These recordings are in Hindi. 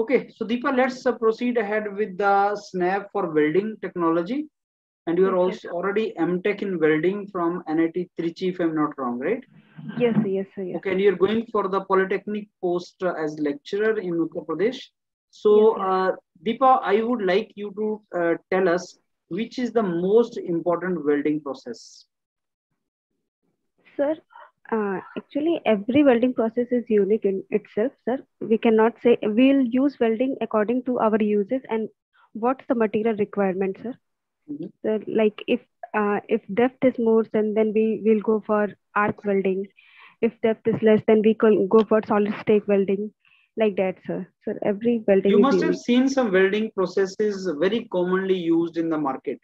Okay, so Deepa, let's uh, proceed ahead with the snap for welding technology. And you are Okay. also already MTech in welding from NIT Trichy, if I'm not wrong, right? Yes, yes, sir, yes. Okay, and you're going for the Polytechnic post uh, as lecturer in Uttar Pradesh. So, Yes, uh, Deepa, I would like you to uh, tell us which is the most important welding process. Sir, uh, actually, every welding process is unique in itself, sir. We cannot say we'll use welding according to our uses and what's the material requirement, sir. Mhm. So, like if uh, if depth is more, then then we will go for arc welding. If depth is less, then we can go for solid stake welding, like that, sir. Sir, every welding You must have seen some welding processes very commonly used in the market.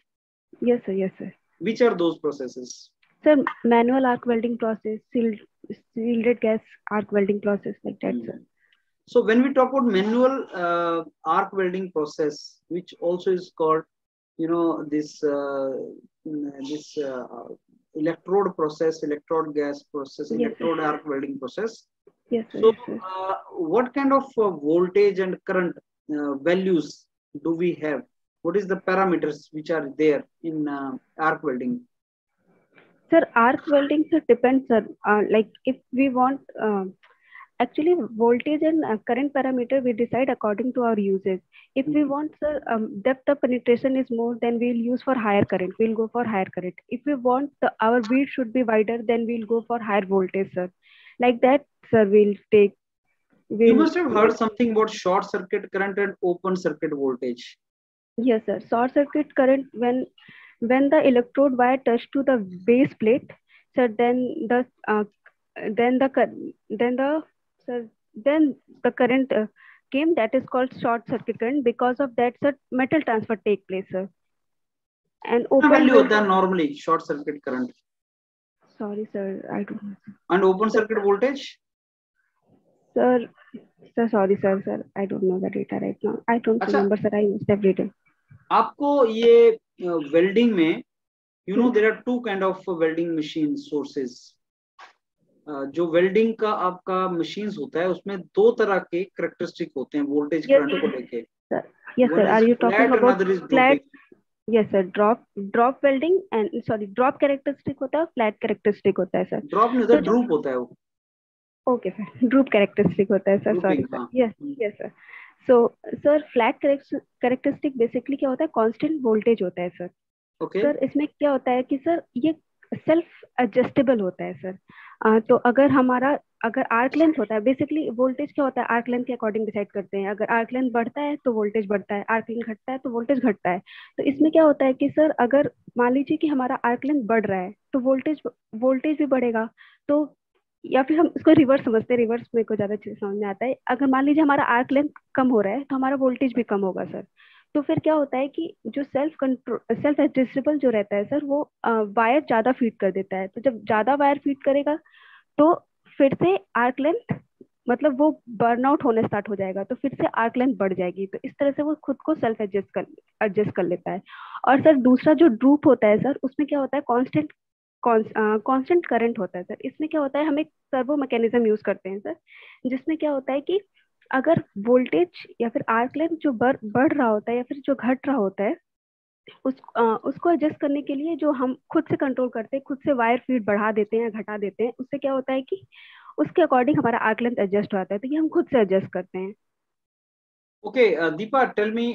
Yes, sir, yes, sir. Which are those processes? Sir, manual arc welding process, sealed, shielded gas arc welding process, like that, sir. Mm. So when we talk about manual uh, arc welding process, which also is called, you know, this uh, mm, this uh, electrode process, electrode gas process, Yes, sir. electrode arc welding process. Yes, sir, So yes, uh, what kind of uh, voltage and current uh, values do we have? What is the parameters which are there in uh, arc welding? Sir, arc welding sir depends sir. Uh, like if we want, um actually voltage and uh, current parameter we decide according to our uses. If we Mhm. want sir um, depth of penetration is more, then we'll use for higher current. We'll go for higher current. If we want the, our bead should be wider, then we'll go for higher voltage, sir. Like that, sir. We'll take. You We'll, must have heard something about short circuit current and open circuit voltage. Yes, sir. Short circuit current when when the electrode wire touch to the base plate, sir, then the uh, then the then the sir, then the current uh, came that is called short circuit current. Because of that, sir, metal transfer take place, sir. And open value होता है normally short circuit current sorry, sir, I don't know. and open circuit voltage? Sir, sir, sorry, sir, sir, I don't know the data right now. I don't अच्छा। remember, sir. I missed every day. आपको ये वेल्डिंग में you know there are two kind of welding machine sources जो वेल्डिंग का आपका मशीन्स होता है उसमें दो तरह के करेक्टरिस्टिक होते हैं वोल्टेज करंट को लेके Yes, sir. Are you talking about flat? yes sir drop drop welding and sorry drop characteristic होता है flat characteristic होता है sir ड्रॉप नहीं होता तो ड्रूप होता है वो okay sir droop characteristic होता है sir sorry Drooping, sir हाँ। Sir flat character- characteristic basically क्या होता है? Constant voltage होता है sir. ओके सर इसमें क्या होता है कि सर ये सेल्फ एडजस्टेबल होता है सर आ, तो अगर हमारा अगर आर्क लेंथ होता है बेसिकली वोल्टेज क्या होता है? आर्क लेंथ के अकॉर्डिंग डिसाइड करते हैं। अगर आर्क लेंथ बढ़ता है तो वोल्टेज बढ़ता है। आर्क लेंथ घटता है तो वोल्टेज घटता है। तो इसमें क्या होता है कि सर अगर मान लीजिए कि हमारा आर्क लेंथ बढ़ रहा है तो वोल्टेज वोल्टेज भी बढ़ेगा। तो या फिर हम इसको रिवर्स समझते हैं रिवर्स मेरे को ज़्यादा समझ में आता है। अगर मान लीजिए हमारा आर्क लेंथ कम हो रहा है तो हमारा वोल्टेज भी कम होगा सर तो फिर क्या होता है कि जो सेल्फ कंट्रोल सेल्फ एडजस्टेबल जो रहता है सर वो वायर ज़्यादा फ़ीड कर देता है। तो जब ज़्यादा वायर फ़ीड करेगा तो फिर से आर्क लेंथ मतलब वो बर्नआउट होने स्टार्ट हो जाएगा तो फिर से आर्क लेंथ बढ़ जाएगी। तो इस तरह से वो खुद को सेल्फ एडजस्ट कर एडजस्ट कर लेता है। और सर दूसरा जो ड्रूप होता है सर उसमें क्या होता है कांस्टेंट कांस्टेंट करंट होता है सर इसमें क्या होता है हम एक सर्वो मैकेनिज्म यूज़ करते हैं सर जिसमें क्या होता है कि अगर वोल्टेज या फिर आर्क लेंथ जो बढ़ बढ़ रहा होता है या फिर जो घट रहा होता है उस आ, उसको एडजस्ट करने के लिए जो हम खुद से कंट्रोल करते हैं खुद से वायर फ़ीड बढ़ा देते हैं घटा देते हैं उससे क्या होता है कि उसके अकॉर्डिंग हमारा आर्क लेंथ एडजस्ट होता है तो ये हम खुद से एडजस्ट करते हैं okay Deepa tell me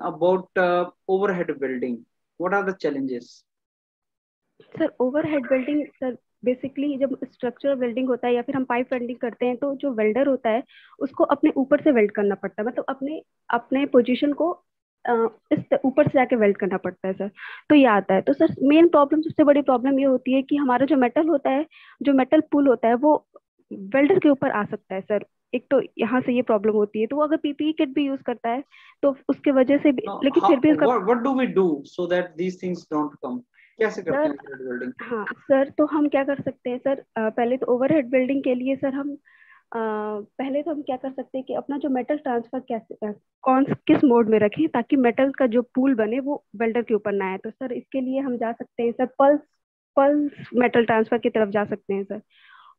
about uh, overhead welding. What are the challenges? Sir overhead welding sir basically जब स्ट्रक्चर वेल्डिंग होता है या फिर हम पाइप वेल्डिंग करते हैं तो जो वेल्डर होता है उसको अपने ऊपर से वेल्ड करना पड़ता है। मतलब अपने अपने पोजीशन को इस ऊपर से जाके वेल्ड करना पड़ता है सर तो ये आता है। तो सर मेन प्रॉब्लम सबसे बड़ी प्रॉब्लम ये होती है कि हमारा जो मेटल होता है जो मेटल पुल होता है वो वेल्डर के ऊपर आ सकता है सर एक तो यहाँ से ये प्रॉब्लम होती है। तो वो अगर पीपीई किट भी यूज़ करता है तो उसके वजह से भी लेकिन फिर भी what do we do so that these things don't come? कैसे करते हैं thread welding? हाँ सर तो हम क्या कर सकते हैं सर? पहले तो ओवरहेड बिल्डिंग के लिए सर हम अ, पहले तो हम क्या कर सकते हैं कि अपना जो मेटल ट्रांसफ़र कैसे कौन किस मोड में रखें ताकि मेटल का जो पूल बने वो वेल्डर के ऊपर ना आए। तो सर इसके लिए हम जा सकते हैं sir pulse pulse metal transfer की तरफ़ जा सकते हैं सर।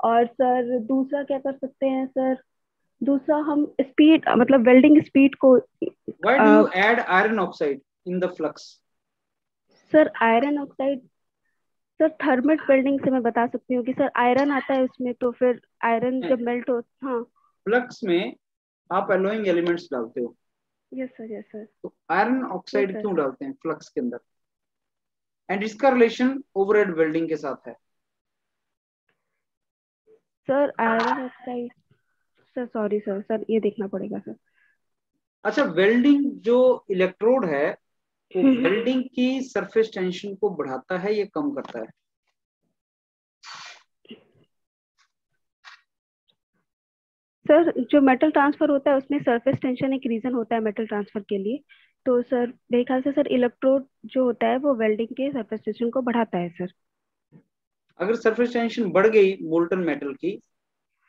और सर दूसरा क्या कर सकते हैं सर? दूसरा हम स्पीड मतलब वेल्डिंग स्पीड को why do you add iron oxide in the flux sir iron oxide sir thermal welding से मैं बता सकती हूँ कि सर आयरन आता है उसमें तो फिर आयरन जब मेल्ट हो हाँ। फ्लक्स में आप एलोइंग एलिमेंट्स डालते हो। यस सर यस सर तो आयरन ऑक्साइड क्यों डालते हैं फ्लक्स के अंदर? एंड इसका रिलेशन ओवरहेड वेल्डिंग के साथ है। Sir iron oxide sir sorry sir sir ये देखना पड़ेगा सर अच्छा वेल्डिंग जो इलेक्ट्रोड है वेल्डिंग की सरफेस टेंशन को बढ़ाता है या कम करता है? सर जो मेटल ट्रांसफ़र होता है उसमें सरफेस टेंशन एक रीजन होता है मेटल ट्रांसफ़र के लिए। तो सर मेरे ख्याल से सर इलेक्ट्रोड जो होता है वो वेल्डिंग के सरफेस टेंशन को बढ़ाता है सर। अगर सरफेस टेंशन बढ़ गई मोल्टन मेटल की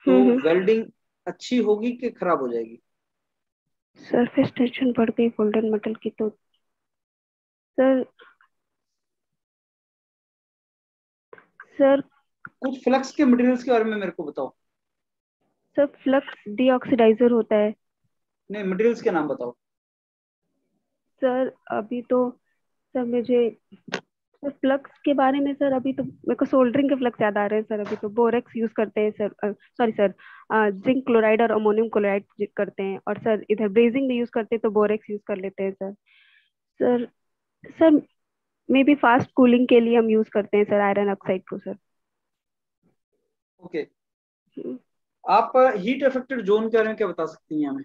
तो वेल्डिंग अच्छी होगी कि खराब हो जाएगी? सरफेस टेंशन बढ़ गई गोल्डन मेटल की तो सर सर। कुछ फ्लक्स के मटेरियल्स के बारे में मेरे को बताओ। सर फ्लक्स डीऑक्सीडाइजर होता है। नहीं मटेरियल्स के नाम बताओ। सर अभी तो सर मुझे सर फ्लक्स के बारे में सर अभी तो मेरे को सोल्डरिंग के फ्लक्स याद आ रहे हैं सर अभी तो बोरेक्स यूज़ करते हैं sir sorry sir zinc chloride और अमोनियम क्लोराइड करते हैं और सर इधर ब्रेजिंग में यूज़ करते हैं तो बोरेक्स यूज़ कर लेते हैं sir. Sir sir maybe fast cooling के लिए हम यूज़ करते हैं सर आयरन ऑक्साइड को सर ओके okay. आप हीट इफेक्टेड जोन के बारे में क्या बता सकती हैं हमें?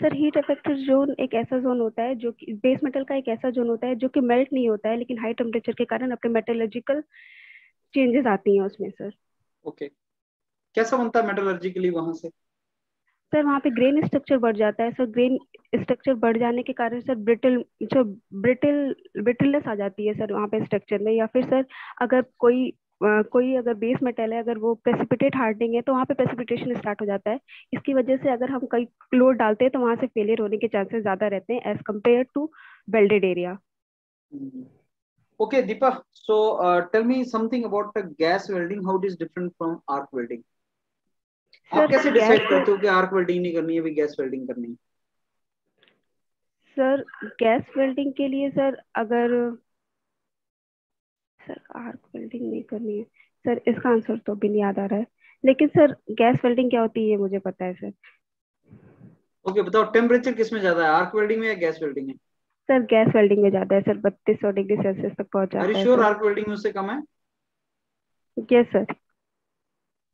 सर हीट इफेक्टेड जोन एक ऐसा जोन होता है जो कि बेस मेटल का एक ऐसा जोन होता है जो कि मेल्ट नहीं होता है लेकिन हाई टेम्परेचर के कारण अपने मेटलर्जिकल चेंजेस आती हैं उसमें सर ओके okay. कैसा बनता है मेटलर्जिकली वहाँ से? सर, वहाँ पे ग्रेन स्ट्रक्चर बढ़ जाता है। सर ग्रेन स्ट्रक्चर बढ़ जाने के कारण सर ब्रिटल जो ब्रिटल ब्रिटलनेस आ जाती है सर वहाँ पे स्ट्रक्चर में। या फिर सर, अगर कोई कोई अगर बेस मेटल है, अगर वो प्रेसिपिटेट हार्डनिंग है तो वहाँ पे प्रेसिपिटेशन स्टार्ट हो जाता है। इसकी वजह से अगर हम कई लोड डालते हैं तो वहाँ से फेलियर होने के चांसेस ज़्यादा रहते हैं as compare to welded area okay Deepa so tell me something about gas welding how it is different from arc welding आप कैसे डिसाइड करते हो कि आर्क वेल्डिंग नहीं करनी है अभी गैस वेल्डिंग करनी है? सर गैस वेल्डिंग के लिए सर अगर सर आर्क वेल्डिंग नहीं करनी है। सर इसका आंसर तो याद आ रहा है। लेकिन सर गैस वेल्डिंग क्या होती है मुझे पता है सर ओके okay, बताओ टेम्परेचर किसमें ज़्यादा है आर्क वेल्डिंग में या गैस वेल्डिंग में? सर गैस वेल्डिंग में ज़्यादा है सर बत्तीस सौ डिग्री सेल्सियस तक पहुँच जाता है श्योर आर्क वेल्डिंग में उससे कम है? यस सर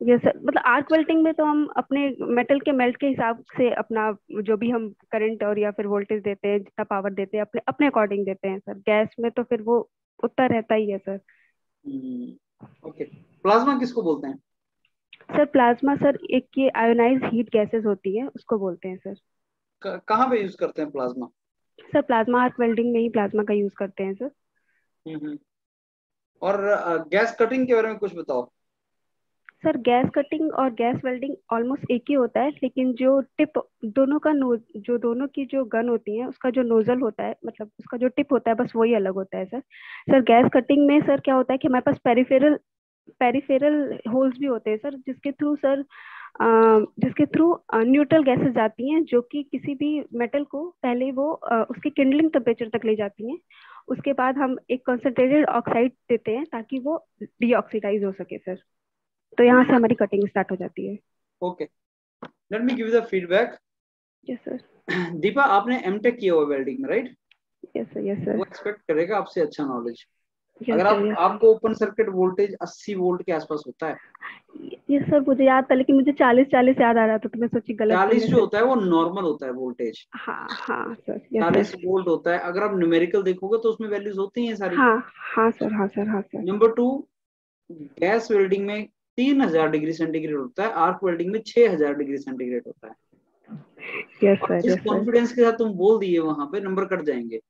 यस सर मतलब आर्क वेल्डिंग में तो हम अपने मेटल के मेल्ट के हिसाब से अपना जो भी हम करंट और या फिर वोल्टेज देते हैं जितना पावर देते हैं अपने अपने अकॉर्डिंग देते हैं सर गैस में तो फिर वो उतना रहता ही है सर ओके प्लाज्मा किसको बोलते हैं? सर प्लाज्मा सर एक ये आयोनाइज हीट गैसेस होती है उसको बोलते हैं सर कहाँ पे यूज़ करते हैं plasma sir plasma arc welding में ही प्लाज्मा का यूज़ करते हैं सर हम्म और गैस कटिंग के बारे में कुछ बताओ। सर, गैस कटिंग और गैस वेल्डिंग ऑलमोस्ट एक ही होता है, लेकिन जो टिप दोनों का नो, जो दोनों की जो गन होती है, उसका जो नोजल होता है मतलब उसका जो टिप होता है, बस वही अलग होता है सर। सर, गैस कटिंग में सर क्या होता है कि हमारे पास पेरिफेरल पेरिफेरल होल्स भी होते हैं सर, जिसके थ्रू सर जिसके थ्रू न्यूट्रल गैसेस जाती हैं, जो कि किसी भी मेटल को पहले वो उसके किंडलिंग टेम्परेचर तक ले जाती हैं। उसके बाद हम एक कॉन्सेंट्रेटेड ऑक्साइड देते हैं, ताकि वो डीऑक्सीडाइज हो सके सर। तो यहाँ से हमारी कटिंग स्टार्ट हो जाती है। Okay let me give the feedback yes sir Deepa आपने एमटेक किया हुआ वेल्डिंग में right yes sir yes sir वो एक्सपेक्ट करेगा आपसे अच्छा नॉलेज yes, अगर आप yes, आपको ओपन सर्किट वोल्टेज 80 वोल्ट के आसपास होता है। यस सर मुझे याद था लेकिन मुझे 40 40 याद आ रहा था तो मैं सोची गलत 40 जो होता है वो नॉर्मल होता है वोल्टेज हाँ हाँ सर 40 वोल्ट होता है। अगर आप न्यूमेरिकल देखोगे तो उसमें वैल्यूज़ होती हैं सारी। हाँ हाँ सर हाँ सर हाँ sir number two gas welding में तीन हज़ार डिग्री सेंटीग्रेड होता है आर्क वेल्डिंग में छह हज़ार डिग्री सेंटीग्रेड होता है। Yes, sir, जिस कॉन्फिडेंस के साथ तुम बोल दिए वहाँ पे नंबर कट जाएँगे।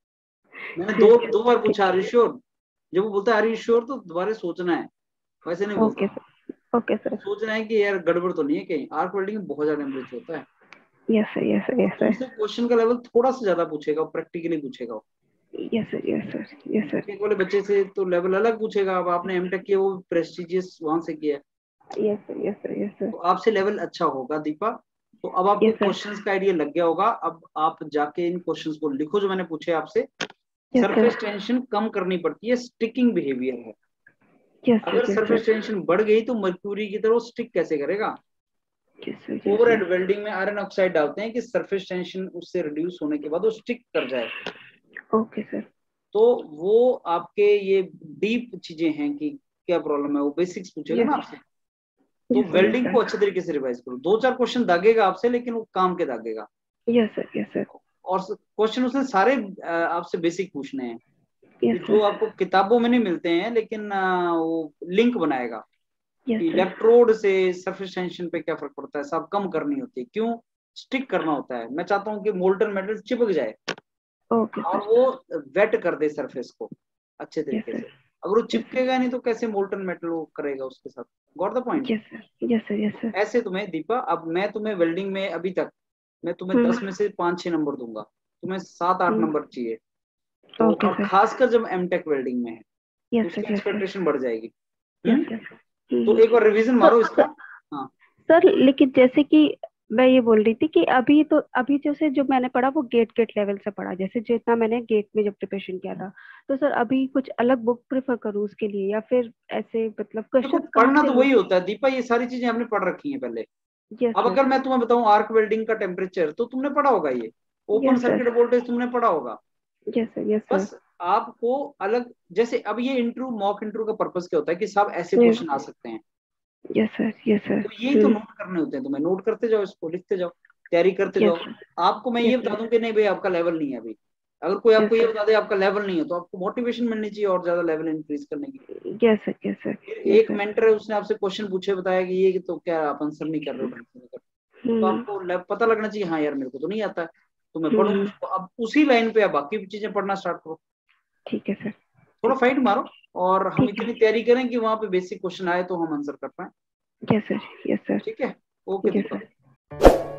मैंने दो दो बार पूछा आर श्योर जब वो बोलता है आर श्योर तो दोबारा सोचना है। वैसे नहीं बोलता। ओके सर सोचना है कि यार गड़बड़ तो नहीं है कहीं। आर्क वेल्डिंग में बहुत ज़्यादा टेम्परेचर होता है। Yes sir yes sir yes sir question का लेवल थोड़ा सा ज़्यादा पूछेगा प्रैक्टिकली पूछेगा yes sir yes sir yes sir वाले बच्चे से तो लेवल अलग पूछेगा। अब आपने एमटेक किया वो प्रेस्टिजियस वहाँ से किया। यस यस यस तो आपसे लेवल अच्छा होगा दीपा। तो अब आपको. क्वेश्चंस का आइडिया लग गया होगा। अब आप जाके इन क्वेश्चंस को लिखो जो मैंने पूछे आपसे। सरफेस टेंशन कम करनी पड़ती है स्टिकिंग बिहेवियर है। Yes, अगर सरफेस टेंशन बढ़ गई तो मर्क्यूरी की तरह स्टिक कैसे करेगा? Overhead sir. वेल्डिंग में आयरन ऑक्साइड डालते हैं कि सरफेस टेंशन उससे रिड्यूस होने के बाद वो स्टिक कर जाए। Okay, sir. तो वो आपके ये डीप चीज़ें हैं कि क्या प्रॉब्लम है? वो बेसिक्स पूछेगा ना आपसे? तो वेल्डिंग Yes, को अच्छे तरीके से रिवाइज करो। दो चार क्वेश्चन दागेगा आपसे लेकिन वो काम के दागेगा। Yes, sir. Yes, sir. और क्वेश्चन उसने सारे आपसे बेसिक पूछने हैं। Yes, जो आपको किताबों में नहीं मिलते हैं लेकिन वो लिंक बनाएगा। Yes, इलेक्ट्रोड से सरफेस टेंशन पे क्या फ़र्क पड़ता है सब कम करनी होती है। क्यों? स्टिक करना होता है। मैं चाहता हूँ कि मोल्टन मेटल चिपक जाए। Okay, और वो वेट कर दे सरफेस को अच्छे तरीके से। अगर वो चिपकेगा नहीं तो कैसे मोल्टन मेटल वो करेगा उसके साथ got the point. Yes, sir. Yes, sir. ऐसे तुम्हें दीपा अब मैं तुम्हें वेल्डिंग में अभी तक मैं तुम्हें हम्म। दस में से पाँच छह नंबर दूँगा तुम्हें सात आठ। नंबर चाहिए तो Okay, और खासकर जब एमटेक वेल्डिंग में है Yes, उसकी. एक्सपेक्टेशन बढ़ जाएगी Yes, हम्म? तो। एक बार रिवीजन मारो इसका सर लेकिन जैसे कि मैं ये बोल रही थी कि अभी तो अभी जैसे जो मैंने पढ़ा वो गेट गेट लेवल से पढ़ा जैसे जितना मैंने गेट में जब प्रिपरेशन किया था। तो सर अभी कुछ अलग बुक प्रेफर करूँ उसके लिए या फिर ऐसे मतलब क्वेश्चन पढ़ना तो वही होता है। दीपा ये सारी चीज़ें हमने पढ़ रखी है पहले। यस अब अगर मैं तुम्हें बताऊँ आर्क वेल्डिंग का टेम्परेचर तो तुमने पढ़ा होगा ये। ओपन सर्किट वोल्टेज तुमने पढ़ा होगा। बस आपको अलग जैसे अब ये इंटरव्यू मॉक इंटरव्यू का पर्पस क्या होता है कि सब ऐसे क्वेश्चन आ सकते हैं। यस सर यस सर तो यही तो नोट करने होते हैं तुम्हें नोट करते जाओ इसको लिखते जाओ तैयारी करते जाओ आपको मैं ये बता. दूँ कि नहीं भाई आपका लेवल नहीं है अभी। अगर कोई आपको ये बता दे आपका लेवल नहीं है तो आपको मोटिवेशन मिलनी चाहिए और ज़्यादा लेवल इंक्रीज करने की। यस सर यस सर एक मेंटर है उसने आपसे क्वेश्चन पूछे बताया कि ये तो क्या आप आंसर नहीं कर रहे हो। तो आपको पता लगना चाहिए हाँ यार मेरे को तो नहीं आता। तो मैं पढ़ूँ हम्म। अब उसी लाइन पे आप बाकी चीज़ें पढ़ना स्टार्ट करो। ठीक है सर थोड़ा फाइट मारो और हम इतनी तैयारी करें कि वहाँ पे बेसिक क्वेश्चन आए तो हम आंसर कर पाए। यस सर यस सर ठीक है? ओके